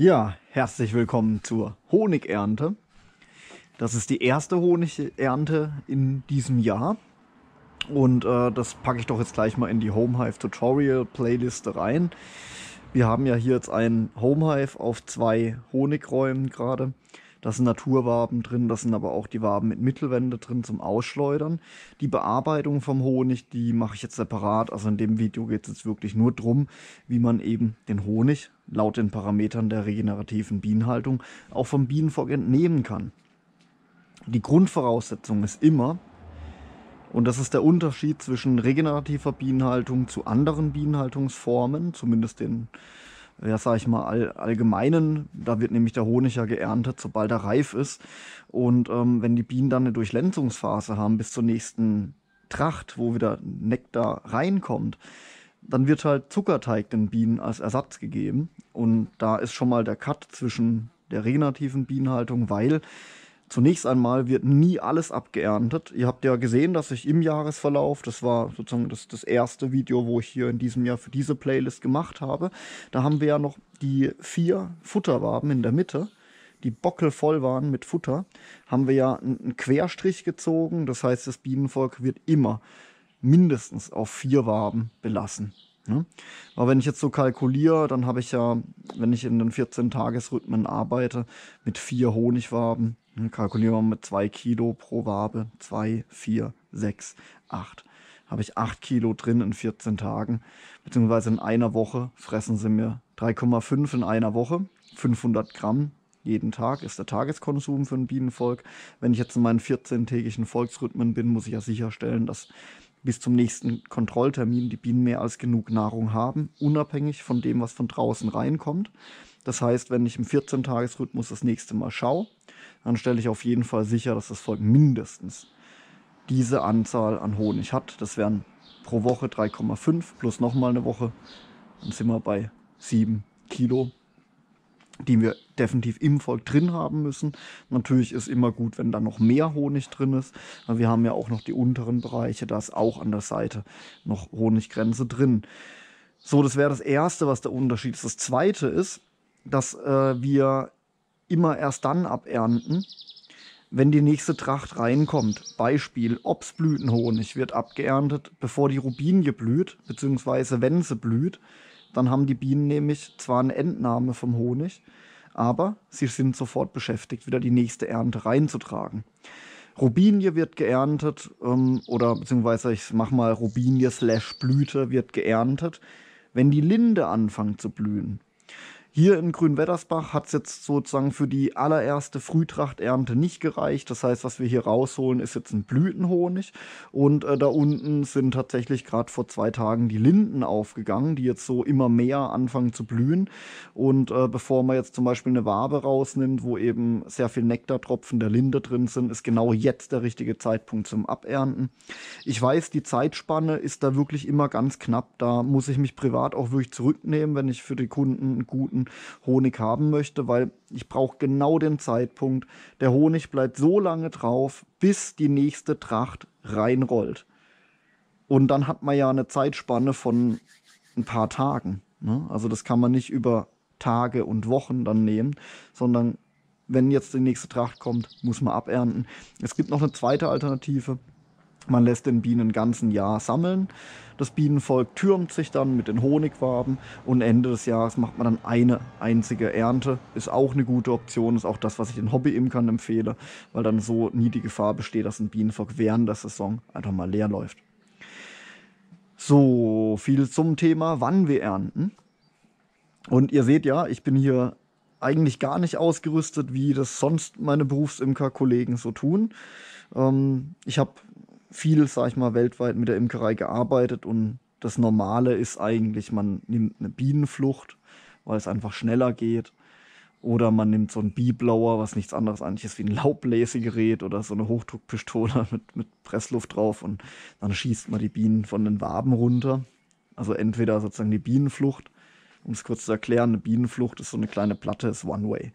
Ja, herzlich willkommen zur Honigernte. Das ist die erste Honigernte in diesem Jahr. Und äh, das packe ich doch jetzt gleich mal in die Homehive Tutorial Playliste rein. Wir haben ja hier jetzt ein Homehive auf zwei Honigräumen gerade. Da sind Naturwaben drin, da sind aber auch die Waben mit Mittelwände drin zum Ausschleudern. Die Bearbeitung vom Honig, die mache ich jetzt separat. Also in dem Video geht es jetzt wirklich nur darum, wie man eben den Honig laut den Parametern der regenerativen Bienenhaltung auch vom Bienenvolk entnehmen kann. Die Grundvoraussetzung ist immer, und das ist der Unterschied zwischen regenerativer Bienenhaltung zu anderen Bienenhaltungsformen, zumindest den, ja, sag ich mal, all, allgemeinen. Da wird nämlich der Honig ja geerntet, sobald er reif ist. Und ähm, wenn die Bienen dann eine Durchlenzungsphase haben bis zur nächsten Tracht, wo wieder Nektar reinkommt, dann wird halt Zuckerteig den Bienen als Ersatz gegeben. Und da ist schon mal der Cut zwischen der regenerativen Bienenhaltung, weil Zunächst einmal wird nie alles abgeerntet. Ihr habt ja gesehen, dass ich im Jahresverlauf, das war sozusagen das, das erste Video, wo ich hier in diesem Jahr für diese Playlist gemacht habe, da haben wir ja noch die vier Futterwaben in der Mitte, die Bockel voll waren mit Futter, haben wir ja einen Querstrich gezogen. Das heißt, das Bienenvolk wird immer mindestens auf vier Waben belassen. Ne? Aber wenn ich jetzt so kalkuliere, dann habe ich ja, wenn ich in den 14-Tagesrhythmen arbeite, mit vier Honigwaben, ne, kalkulieren wir mit zwei Kilo pro Wabe, zwei, vier, sechs, acht. Habe ich acht Kilo drin in 14 Tagen, beziehungsweise in einer Woche fressen sie mir 3,5 in einer Woche, 500 Gramm jeden Tag ist der Tageskonsum für ein Bienenvolk. Wenn ich jetzt in meinen 14-tägigen Volksrhythmen bin, muss ich ja sicherstellen, dass bis zum nächsten Kontrolltermin die Bienen mehr als genug Nahrung haben, unabhängig von dem, was von draußen reinkommt. Das heißt, wenn ich im 14-Tages-Rhythmus das nächste Mal schaue, dann stelle ich auf jeden Fall sicher, dass das Volk mindestens diese Anzahl an Honig hat. Das wären pro Woche 3,5 plus nochmal eine Woche. Dann sind wir bei 7 Kilo die wir definitiv im Volk drin haben müssen. Natürlich ist immer gut, wenn da noch mehr Honig drin ist. Wir haben ja auch noch die unteren Bereiche, da ist auch an der Seite noch Honiggrenze drin. So, das wäre das Erste, was der Unterschied ist. Das Zweite ist, dass äh, wir immer erst dann abernten, wenn die nächste Tracht reinkommt. Beispiel, Obstblütenhonig wird abgeerntet, bevor die Rubinie blüht, beziehungsweise wenn sie blüht. Dann haben die Bienen nämlich zwar eine Entnahme vom Honig, aber sie sind sofort beschäftigt, wieder die nächste Ernte reinzutragen. Robinie wird geerntet ähm, oder beziehungsweise ich mache mal Robinie slash Blüte wird geerntet, wenn die Linde anfängt zu blühen. Hier in Grünwettersbach hat es jetzt sozusagen für die allererste Frühtrachternte nicht gereicht. Das heißt, was wir hier rausholen, ist jetzt ein Blütenhonig. Und äh, da unten sind tatsächlich gerade vor zwei Tagen die Linden aufgegangen, die jetzt so immer mehr anfangen zu blühen. Und äh, bevor man jetzt zum Beispiel eine Wabe rausnimmt, wo eben sehr viel Nektartropfen der Linde drin sind, ist genau jetzt der richtige Zeitpunkt zum Abernten. Ich weiß, die Zeitspanne ist da wirklich immer ganz knapp. Da muss ich mich privat auch wirklich zurücknehmen, wenn ich für die Kunden einen guten Honig haben möchte, weil ich brauche genau den Zeitpunkt. Der Honig bleibt so lange drauf, bis die nächste Tracht reinrollt. Und dann hat man ja eine Zeitspanne von ein paar Tagen. Ne? Also das kann man nicht über Tage und Wochen dann nehmen, sondern wenn jetzt die nächste Tracht kommt, muss man abernten. Es gibt noch eine zweite Alternative. Man lässt den Bienen ein ganzen Jahr sammeln. Das Bienenvolk türmt sich dann mit den Honigwaben und Ende des Jahres macht man dann eine einzige Ernte. Ist auch eine gute Option, ist auch das, was ich den Hobbyimkern empfehle, weil dann so nie die Gefahr besteht, dass ein Bienenvolk während der Saison einfach mal leer läuft. So, viel zum Thema, wann wir ernten. Und ihr seht ja, ich bin hier eigentlich gar nicht ausgerüstet, wie das sonst meine Berufsimker-Kollegen so tun. Ähm, ich habe viel, sag ich mal, weltweit mit der Imkerei gearbeitet und das Normale ist eigentlich, man nimmt eine Bienenflucht, weil es einfach schneller geht. Oder man nimmt so einen Beeblower, was nichts anderes eigentlich ist wie ein Laubbläsegerät oder so eine Hochdruckpistole mit, mit Pressluft drauf und dann schießt man die Bienen von den Waben runter. Also entweder sozusagen die Bienenflucht Um es kurz zu erklären, eine Bienenflucht ist so eine kleine Platte, ist One-Way.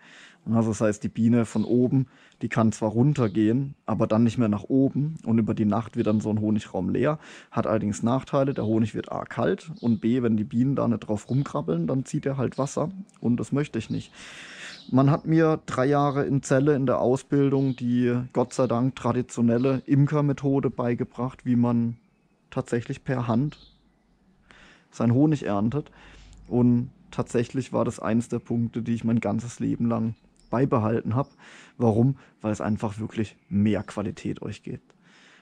Also das heißt, die Biene von oben, die kann zwar runtergehen, aber dann nicht mehr nach oben und über die Nacht wird dann so ein Honigraum leer, hat allerdings Nachteile, der Honig wird A kalt und B, wenn die Bienen da nicht drauf rumkrabbeln, dann zieht er halt Wasser und das möchte ich nicht. Man hat mir drei Jahre in Zelle in der Ausbildung die Gott sei Dank traditionelle Imkermethode beigebracht, wie man tatsächlich per Hand sein Honig erntet. Und tatsächlich war das eines der Punkte, die ich mein ganzes Leben lang beibehalten habe. Warum? Weil es einfach wirklich mehr Qualität euch gibt.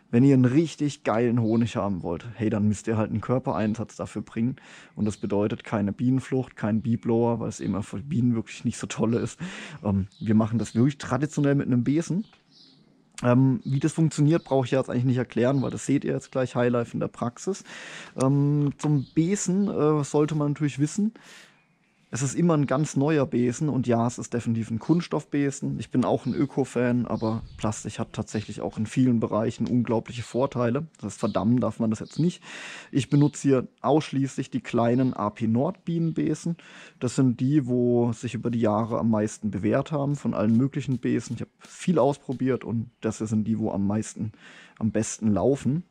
Wenn ihr einen richtig geilen Honig haben wollt, hey, dann müsst ihr halt einen Körpereinsatz dafür bringen. Und das bedeutet keine Bienenflucht, kein Beeblower, weil es eben für Bienen wirklich nicht so toll ist. Ähm, wir machen das wirklich traditionell mit einem Besen. Ähm, wie das funktioniert, brauche ich jetzt eigentlich nicht erklären, weil das seht ihr jetzt gleich Highlife in der Praxis. Ähm, zum Besen äh, sollte man natürlich wissen, es ist immer ein ganz neuer Besen und ja, es ist definitiv ein Kunststoffbesen. Ich bin auch ein Öko-Fan, aber Plastik hat tatsächlich auch in vielen Bereichen unglaubliche Vorteile. Das heißt, verdammen darf man das jetzt nicht. Ich benutze hier ausschließlich die kleinen AP Nord Bienenbesen. Das sind die, wo sich über die Jahre am meisten bewährt haben von allen möglichen Besen. Ich habe viel ausprobiert und das sind die, wo am meisten, am besten laufen.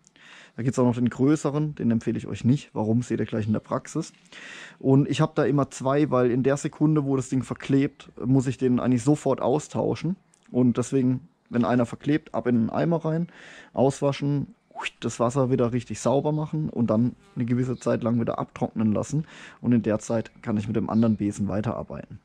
Da gibt es auch noch den größeren, den empfehle ich euch nicht. Warum, seht ihr gleich in der Praxis. Und ich habe da immer zwei, weil in der Sekunde, wo das Ding verklebt, muss ich den eigentlich sofort austauschen. Und deswegen, wenn einer verklebt, ab in den Eimer rein, auswaschen, das Wasser wieder richtig sauber machen und dann eine gewisse Zeit lang wieder abtrocknen lassen. Und in der Zeit kann ich mit dem anderen Besen weiterarbeiten.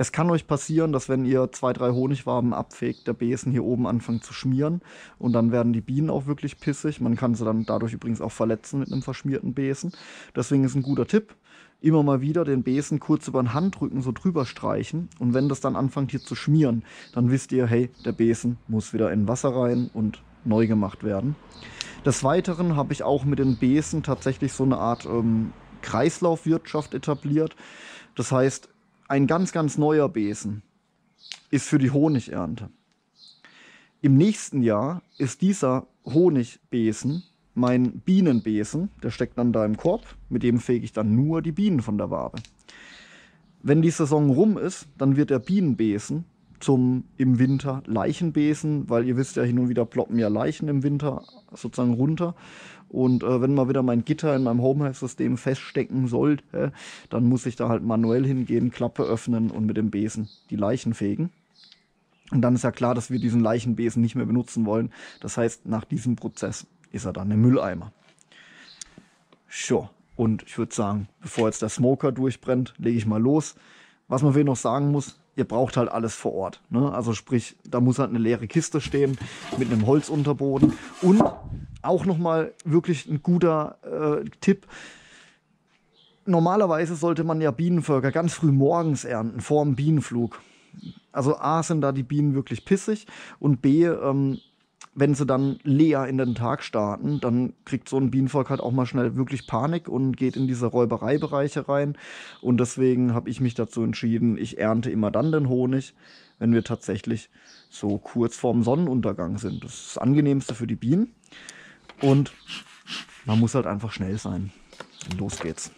Es kann euch passieren, dass wenn ihr zwei, drei Honigwaben abfegt, der Besen hier oben anfängt zu schmieren und dann werden die Bienen auch wirklich pissig. Man kann sie dann dadurch übrigens auch verletzen mit einem verschmierten Besen. Deswegen ist ein guter Tipp, immer mal wieder den Besen kurz über den Handrücken so drüber streichen und wenn das dann anfängt hier zu schmieren, dann wisst ihr, hey, der Besen muss wieder in Wasser rein und neu gemacht werden. Des Weiteren habe ich auch mit den Besen tatsächlich so eine Art ähm, Kreislaufwirtschaft etabliert. Das heißt, ein ganz, ganz neuer Besen ist für die Honigernte. Im nächsten Jahr ist dieser Honigbesen mein Bienenbesen. Der steckt dann da im Korb. Mit dem fege ich dann nur die Bienen von der Wabe. Wenn die Saison rum ist, dann wird der Bienenbesen zum im Winter Leichenbesen, weil ihr wisst ja, hin und wieder ploppen ja Leichen im Winter sozusagen runter. Und äh, wenn mal wieder mein Gitter in meinem Homehive-System feststecken sollte, dann muss ich da halt manuell hingehen, Klappe öffnen und mit dem Besen die Leichen fegen. Und dann ist ja klar, dass wir diesen Leichenbesen nicht mehr benutzen wollen. Das heißt, nach diesem Prozess ist er dann im Mülleimer. So, und ich würde sagen, bevor jetzt der Smoker durchbrennt, lege ich mal los. Was man will noch sagen muss, ihr braucht halt alles vor Ort. Ne? Also sprich, da muss halt eine leere Kiste stehen mit einem Holzunterboden. Und auch nochmal wirklich ein guter äh, Tipp. Normalerweise sollte man ja Bienenvölker ganz früh morgens ernten, vor dem Bienenflug. Also A sind da die Bienen wirklich pissig und B, ähm, wenn sie dann leer in den Tag starten, dann kriegt so ein Bienenvolk halt auch mal schnell wirklich Panik und geht in diese Räubereibereiche rein. Und deswegen habe ich mich dazu entschieden, ich ernte immer dann den Honig, wenn wir tatsächlich so kurz vorm Sonnenuntergang sind. Das ist das Angenehmste für die Bienen. Und man muss halt einfach schnell sein. Los geht's.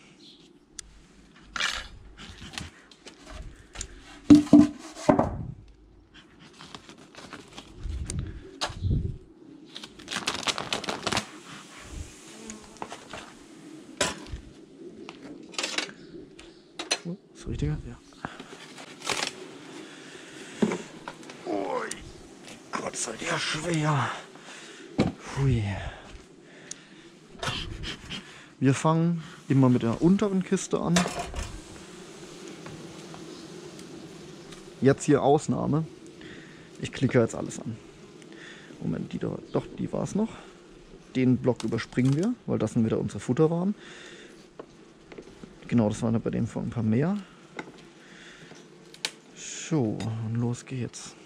So richtiger? Ja. Ui. Gott sei der schwer. Hui. Wir fangen immer mit der unteren Kiste an. Jetzt hier Ausnahme. Ich klicke jetzt alles an. Moment, die da, doch, die war es noch. Den Block überspringen wir, weil das sind wieder unsere Futterwaren. Genau, das waren ja bei dem vor ein paar mehr. So, und los geht's.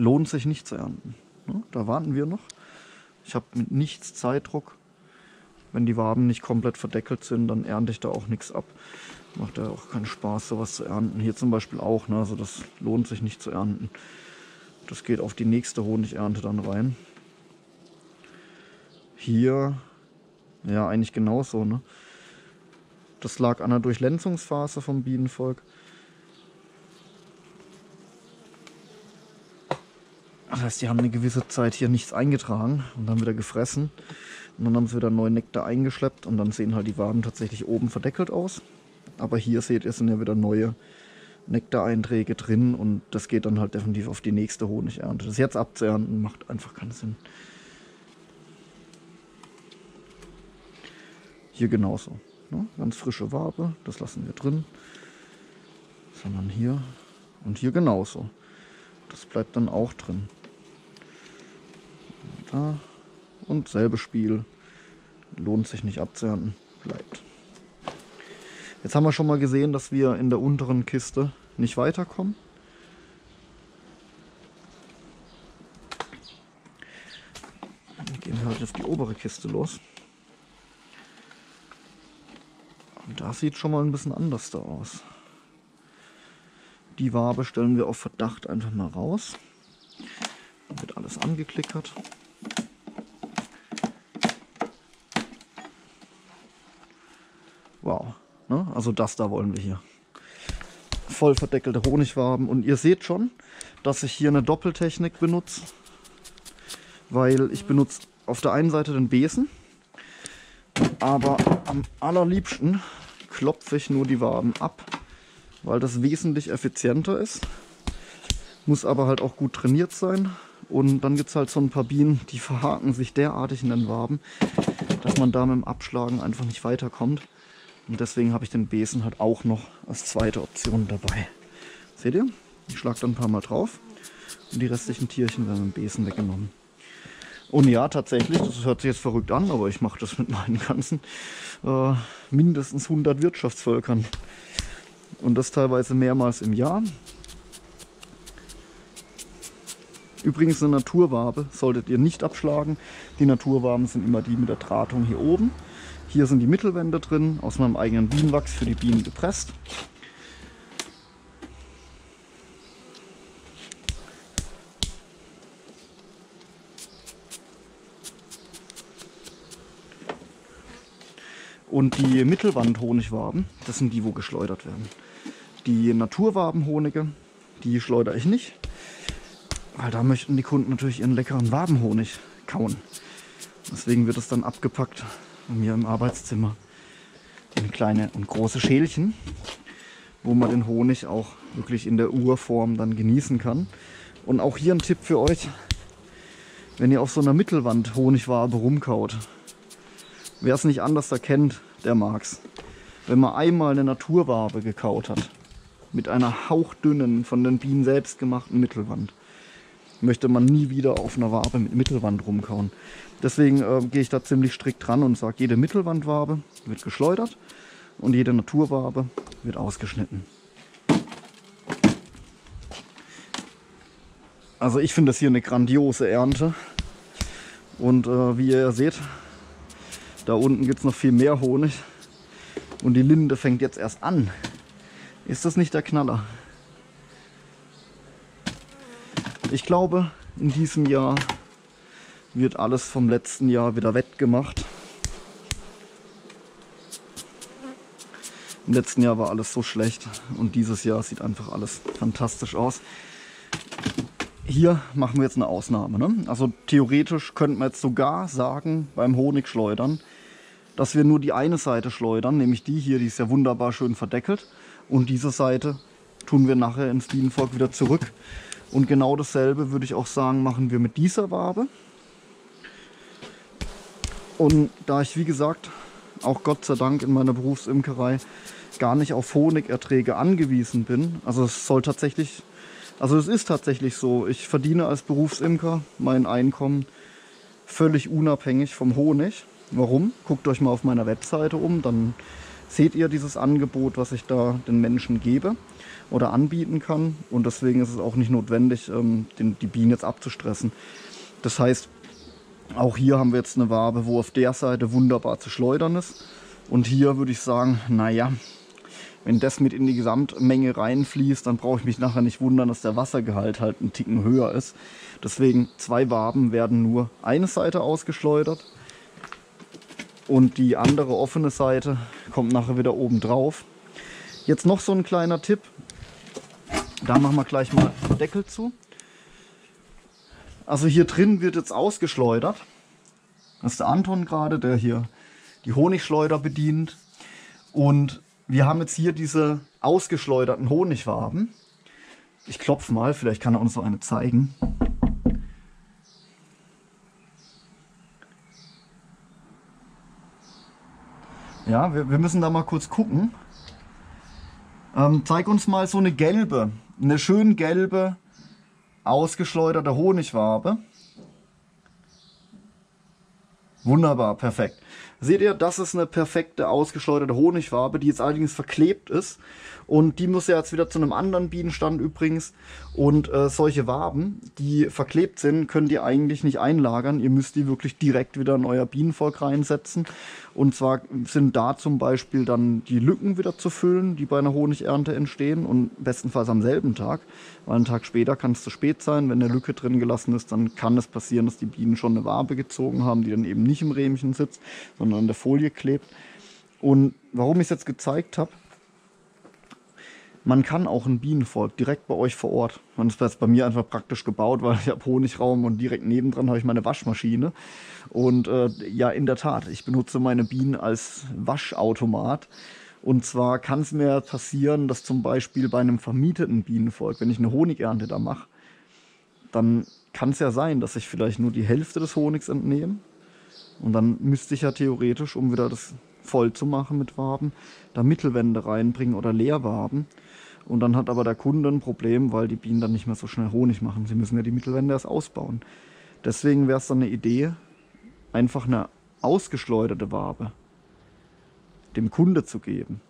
Lohnt sich nicht zu ernten. Da warten wir noch. Ich habe mit nichts Zeitdruck. Wenn die Waben nicht komplett verdeckelt sind, dann ernte ich da auch nichts ab. Macht ja auch keinen Spaß, sowas zu ernten. Hier zum Beispiel auch, ne? also das lohnt sich nicht zu ernten. Das geht auf die nächste Honigernte dann rein. hier, ja, eigentlich genauso, ne? Das lag an der Durchlenzungsphase vom Bienenvolk. Das heißt, die haben eine gewisse Zeit hier nichts eingetragen und dann wieder gefressen. Und dann haben sie wieder neuen Nektar eingeschleppt und dann sehen halt die Waben tatsächlich oben verdeckelt aus. Aber hier seht ihr, sind ja wieder neue Nektareinträge drin und das geht dann halt definitiv auf die nächste Honigernte. Das jetzt abzuernten macht einfach keinen Sinn. Hier genauso. Ne? Ganz frische Wabe, das lassen wir drin. Sondern hier und hier genauso. Das bleibt dann auch drin. Da. Und selbe Spiel. Lohnt sich nicht abzuernten. Bleibt. Jetzt haben wir schon mal gesehen, dass wir in der unteren Kiste nicht weiterkommen. Dann gehen wir halt auf die obere Kiste los. Und da sieht schon mal ein bisschen anders da aus. Die Wabe stellen wir auf Verdacht einfach mal raus. Dann wird alles angeklickert. Ne? also das da wollen wir hier. Voll verdeckelte Honigwaben. Und ihr seht schon, dass ich hier eine Doppeltechnik benutze. Weil ich benutze auf der einen Seite den Besen, aber am allerliebsten klopfe ich nur die Waben ab, weil das wesentlich effizienter ist. Muss aber halt auch gut trainiert sein. Und dann gibt es halt so ein paar Bienen, die verhaken sich derartig in den Waben, dass man da mit dem Abschlagen einfach nicht weiterkommt. Und deswegen habe ich den Besen halt auch noch als zweite Option dabei. Seht ihr? Ich schlage dann ein paar Mal drauf und die restlichen Tierchen werden mit dem Besen weggenommen. Und ja, tatsächlich, das hört sich jetzt verrückt an, aber ich mache das mit meinen ganzen äh, mindestens 100 Wirtschaftsvölkern. Und das teilweise mehrmals im Jahr. Übrigens eine Naturwabe solltet ihr nicht abschlagen. Die Naturwaben sind immer die mit der Drahtung hier oben. Hier sind die Mittelwände drin, aus meinem eigenen Bienenwachs für die Bienen gepresst. Und die Mittelwand-Honigwaben, das sind die, wo geschleudert werden. Die Naturwabenhonige, die schleudere ich nicht, weil da möchten die Kunden natürlich ihren leckeren Wabenhonig kauen. Deswegen wird es dann abgepackt bei mir im Arbeitszimmer in kleine und große Schälchen, wo man den Honig auch wirklich in der Urform dann genießen kann. Und auch hier ein Tipp für euch, wenn ihr auf so einer Mittelwand Honigwabe rumkaut, wer es nicht anders erkennt, der mag's. Wenn man einmal eine Naturwabe gekaut hat, mit einer hauchdünnen, von den Bienen selbst gemachten Mittelwand, möchte man nie wieder auf einer Wabe mit Mittelwand rumkauen. Deswegen äh, gehe ich da ziemlich strikt dran und sage, jede Mittelwandwabe wird geschleudert und jede Naturwabe wird ausgeschnitten. Also ich finde das hier eine grandiose Ernte. Und äh, wie ihr seht, da unten gibt es noch viel mehr Honig. Und die Linde fängt jetzt erst an. Ist das nicht der Knaller? Ich glaube, in diesem Jahr wird alles vom letzten Jahr wieder wettgemacht. Im letzten Jahr war alles so schlecht und dieses Jahr sieht einfach alles fantastisch aus. Hier machen wir jetzt eine Ausnahme. Ne? Also theoretisch könnten wir jetzt sogar sagen, beim Honigschleudern, dass wir nur die eine Seite schleudern, nämlich die hier, die ist ja wunderbar schön verdeckelt. Und diese Seite tun wir nachher ins Bienenvolk wieder zurück. Und genau dasselbe würde ich auch sagen, machen wir mit dieser Wabe. Und da ich, wie gesagt, auch Gott sei Dank in meiner Berufsimkerei gar nicht auf Honigerträge angewiesen bin, also es soll tatsächlich, also es ist tatsächlich so, ich verdiene als Berufsimker mein Einkommen völlig unabhängig vom Honig. Warum? Guckt euch mal auf meiner Webseite um, dann seht ihr dieses Angebot, was ich da den Menschen gebe oder anbieten kann. Und deswegen ist es auch nicht notwendig, ähm, den, die Bienen jetzt abzustressen. Das heißt, auch hier haben wir jetzt eine Wabe, wo auf der Seite wunderbar zu schleudern ist. Und hier würde ich sagen, naja, wenn das mit in die Gesamtmenge reinfließt, dann brauche ich mich nachher nicht wundern, dass der Wassergehalt halt einen Ticken höher ist. Deswegen zwei Waben werden nur eine Seite ausgeschleudert. Und die andere offene Seite kommt nachher wieder oben drauf. Jetzt noch so ein kleiner Tipp. Da machen wir gleich mal Deckel zu. Also hier drin wird jetzt ausgeschleudert. Das ist der Anton gerade, der hier die Honigschleuder bedient. Und wir haben jetzt hier diese ausgeschleuderten Honigwaben. Ich klopfe mal, vielleicht kann er uns so eine zeigen. Ja, wir, wir müssen da mal kurz gucken. Ähm, zeig uns mal so eine gelbe, eine schön gelbe, ausgeschleuderte Honigwabe. Wunderbar, perfekt. Seht ihr, das ist eine perfekte ausgeschleuderte Honigwabe, die jetzt allerdings verklebt ist. Und die muss ja jetzt wieder zu einem anderen Bienenstand übrigens. Und äh, solche Waben, die verklebt sind, könnt ihr eigentlich nicht einlagern. Ihr müsst die wirklich direkt wieder in euer Bienenvolk reinsetzen. Und zwar sind da zum Beispiel dann die Lücken wieder zu füllen, die bei einer Honigernte entstehen. Und bestenfalls am selben Tag. Weil einen Tag später kann es zu spät sein. Wenn eine Lücke drin gelassen ist, dann kann es passieren, dass die Bienen schon eine Wabe gezogen haben, die dann eben nicht im Rähmchen sitzt, sondern an der Folie klebt. Und warum ich es jetzt gezeigt habe, man kann auch ein Bienenvolk direkt bei euch vor Ort. Man ist jetzt bei mir einfach praktisch gebaut, weil ich habe Honigraum und direkt nebendran habe ich meine Waschmaschine. Und äh, ja, in der Tat, ich benutze meine Bienen als Waschautomat. Und zwar kann es mir passieren, dass zum Beispiel bei einem vermieteten Bienenvolk, wenn ich eine Honigernte da mache, dann kann es ja sein, dass ich vielleicht nur die Hälfte des Honigs entnehme und dann müsste ich ja theoretisch, um wieder das voll zu machen mit Waben, da Mittelwände reinbringen oder Leerwaben. Und dann hat aber der Kunde ein Problem, weil die Bienen dann nicht mehr so schnell Honig machen. Sie müssen ja die Mittelwände erst ausbauen. Deswegen wäre es dann eine Idee, einfach eine ausgeschleuderte Wabe dem Kunde zu geben.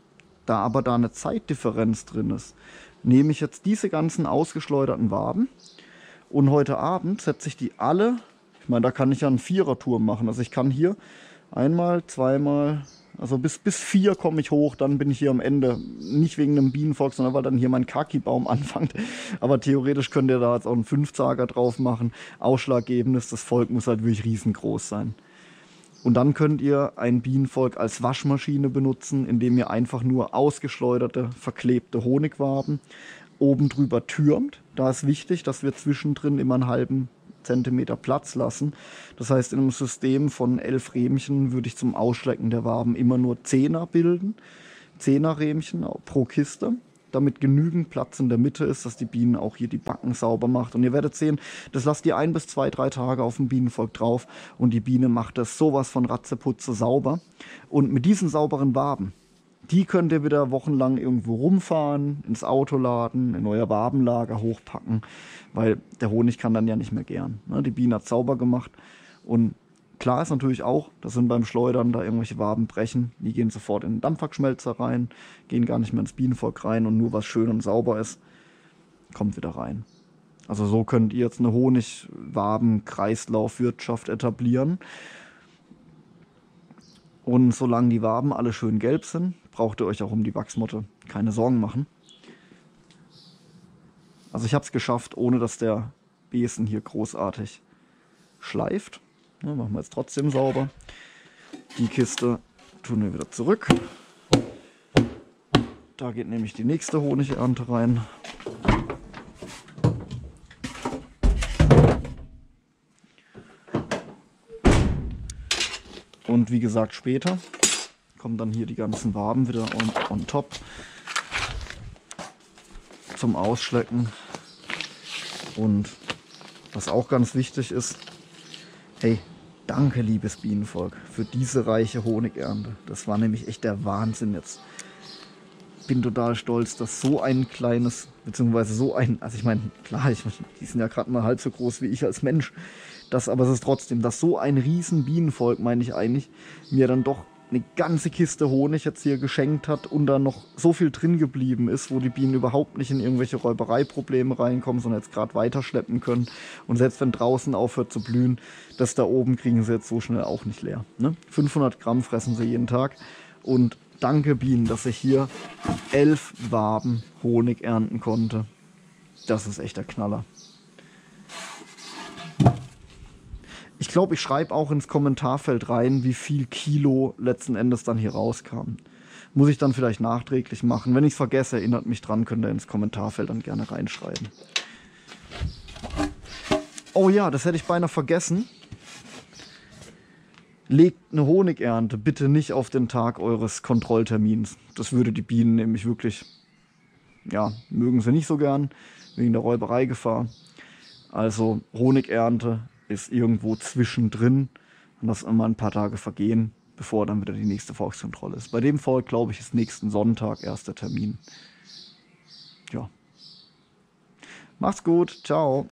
Da aber da eine Zeitdifferenz drin ist, nehme ich jetzt diese ganzen ausgeschleuderten Waben und heute Abend setze ich die alle meine, da kann ich ja einen Viererturm machen. Also ich kann hier einmal, zweimal, also bis, bis vier komme ich hoch, dann bin ich hier am Ende. Nicht wegen einem Bienenvolk, sondern weil dann hier mein Kaki-Baum anfängt. Aber theoretisch könnt ihr da jetzt auch einen Fünfzager drauf machen. Ausschlaggebend ist, das Volk muss halt wirklich riesengroß sein. Und dann könnt ihr ein Bienenvolk als Waschmaschine benutzen, indem ihr einfach nur ausgeschleuderte, verklebte Honigwaben oben drüber türmt. Da ist wichtig, dass wir zwischendrin immer einen halben Zentimeter Platz lassen. Das heißt, in einem System von elf Rähmchen würde ich zum Ausschlecken der Waben immer nur Zehner bilden. Zehner Rähmchen pro Kiste damit genügend Platz in der Mitte ist, dass die Bienen auch hier die Backen sauber macht. Und ihr werdet sehen, das lasst ihr ein bis zwei, drei Tage auf dem Bienenvolk drauf und die Biene macht das sowas von Ratzeputze sauber. Und mit diesen sauberen Waben, die könnt ihr wieder wochenlang irgendwo rumfahren, ins Auto laden, in euer Wabenlager hochpacken, weil der Honig kann dann ja nicht mehr gern. Ne? Die Biene hat sauber gemacht und klar ist natürlich auch, dass sind beim Schleudern da irgendwelche Waben brechen, die gehen sofort in den Dampfhackschmelzer rein, gehen gar nicht mehr ins Bienenvolk rein und nur was schön und sauber ist, kommt wieder rein. Also so könnt ihr jetzt eine Honigwaben-Kreislaufwirtschaft etablieren. Und solange die Waben alle schön gelb sind, braucht ihr euch auch um die Wachsmotte keine Sorgen machen. Also ich habe es geschafft, ohne dass der Besen hier großartig schleift. Ja, machen wir jetzt trotzdem sauber. Die Kiste tun wir wieder zurück. Da geht nämlich die nächste Honigernte rein. Und wie gesagt, später kommen dann hier die ganzen Waben wieder on, on top zum Ausschlecken. Und was auch ganz wichtig ist, hey, danke liebes Bienenvolk für diese reiche Honigernte. Das war nämlich echt der Wahnsinn jetzt. Bin total stolz, dass so ein kleines, beziehungsweise so ein, also ich meine, klar, ich, die sind ja gerade mal halb so groß wie ich als Mensch. Das, aber es ist trotzdem, dass so ein riesen Bienenvolk, meine ich eigentlich, mir dann doch eine ganze Kiste Honig jetzt hier geschenkt hat und da noch so viel drin geblieben ist, wo die Bienen überhaupt nicht in irgendwelche Räubereiprobleme reinkommen, sondern jetzt gerade weiterschleppen können. Und selbst wenn draußen aufhört zu blühen, das da oben kriegen sie jetzt so schnell auch nicht leer. Ne? 500 Gramm fressen sie jeden Tag. Und danke Bienen, dass ich hier elf Waben Honig ernten konnte. Das ist echt der Knaller. Ich glaube, ich schreibe auch ins Kommentarfeld rein, wie viel Kilo letzten Endes dann hier rauskam. Muss ich dann vielleicht nachträglich machen. Wenn ich es vergesse, erinnert mich dran, könnt ihr ins Kommentarfeld dann gerne reinschreiben. Oh ja, das hätte ich beinahe vergessen. Legt eine Honigernte bitte nicht auf den Tag eures Kontrolltermins. Das würde die Bienen nämlich wirklich, ja, mögen sie nicht so gern, wegen der Räubereigefahr. Also Honigernte ist irgendwo zwischendrin und das immer ein paar Tage vergehen, bevor dann wieder die nächste Volkskontrolle ist. Bei dem Volk, glaube ich, ist nächsten Sonntag erster Termin. Ja. Macht's gut, ciao.